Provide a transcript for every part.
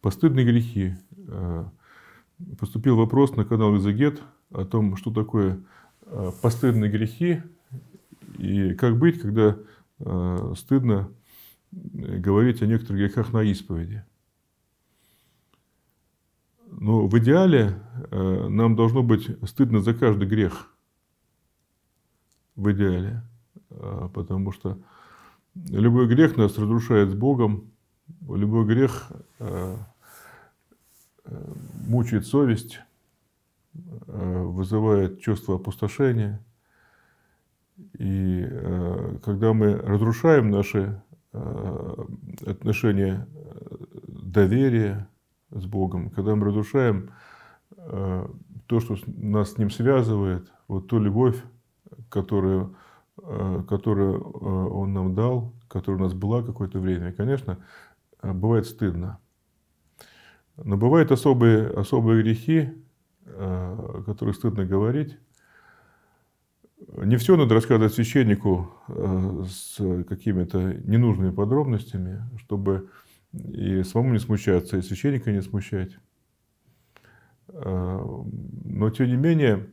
Постыдные грехи. Поступил вопрос на канал Изогет о том, что такое постыдные грехи и как быть, когда стыдно говорить о некоторых грехах на исповеди. Но в идеале нам должно быть стыдно за каждый грех. В идеале. Потому что любой грех нас разрушает с Богом, любой грех э, э, мучает совесть, э, вызывает чувство опустошения. И когда мы разрушаем наши отношения доверия с Богом, когда мы разрушаем то, что нас с Ним связывает, вот ту любовь, которую Э, которую э, он нам дал, которая у нас была какое-то время, конечно, э, бывает стыдно. Но бывают особые, особые грехи, о которых стыдно говорить. Не все надо рассказывать священнику с какими-то ненужными подробностями, чтобы и самому не смущаться, и священника не смущать. Но, тем не менее,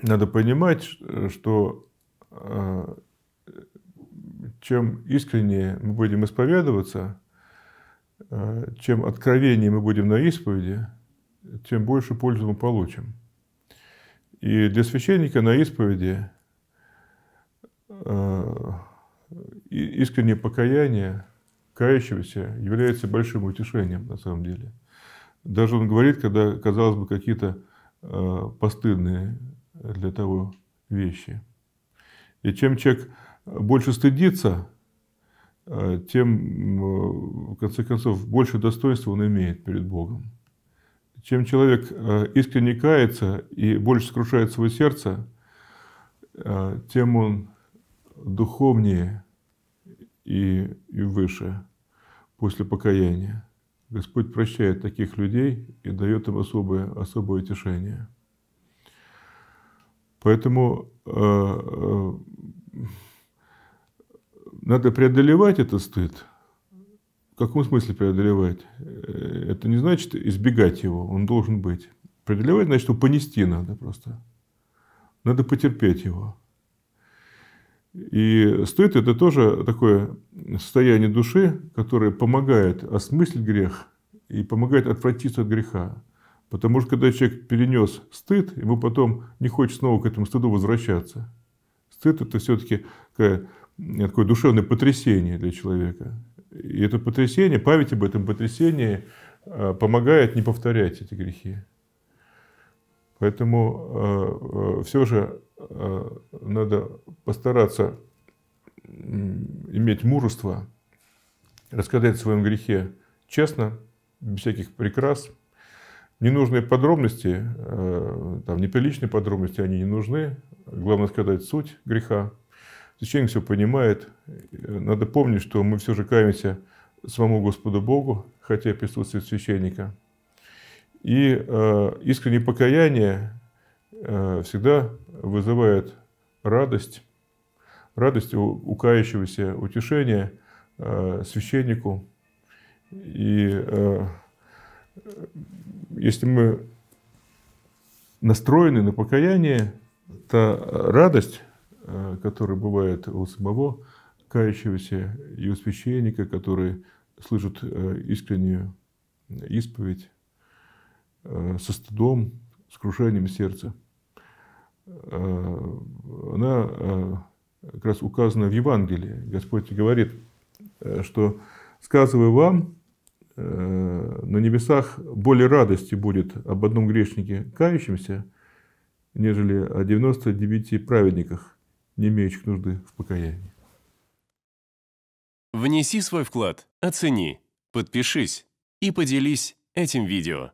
надо понимать, что чем искреннее мы будем исповедоваться, чем откровеннее мы будем на исповеди, тем больше пользы мы получим. И для священника на исповеди а, искреннее покаяние кающегося является большим утешением на самом деле. Даже он говорит, когда, казалось бы, какие-то постыдные для того вещи – и чем человек больше стыдится, э, тем, в конце концов, больше достоинства он имеет перед Богом. Чем человек э, искренне кается и больше скрушает свое сердце, э, тем он духовнее и, и выше после покаяния. Господь прощает таких людей и дает им особое, особое утешение. Поэтому надо преодолевать этот стыд. В каком смысле преодолевать? Э, это не значит избегать его, он должен быть. Преодолевать значит, что понести надо просто. Надо потерпеть его. И стыд – это тоже такое состояние души, которое помогает осмыслить грех и помогает отвратиться от греха. Потому что когда человек перенес стыд, ему потом не хочет снова к этому стыду возвращаться. Стыд – это все-таки такая такое душевное потрясение для человека. И это потрясение, память об этом потрясении э, помогает не повторять эти грехи. Поэтому э, э, все же надо постараться иметь мужество, рассказать о своем грехе честно, без всяких прикрас. Ненужные подробности, там, неприличные подробности, они не нужны. Главное сказать суть греха. Священник все понимает. Надо помнить, что мы все же каемся самому Господу Богу, хотя присутствует священника. И э, искреннее покаяние э, всегда вызывает радость, радость у, у кающегося, утешение э, священнику. И э, если мы настроены на покаяние, то радость Э, который бывает у самого кающегося и у священника, который слышит э, искреннюю исповедь э, со стыдом, с крушением сердца. Она как раз указана в Евангелии. Господь говорит, что сказывая вам, на небесах более радости будет об одном грешнике кающемся, нежели о 99 праведниках, не имеющих нужды в покаянии. Внеси свой вклад, оцени, подпишись и поделись этим видео.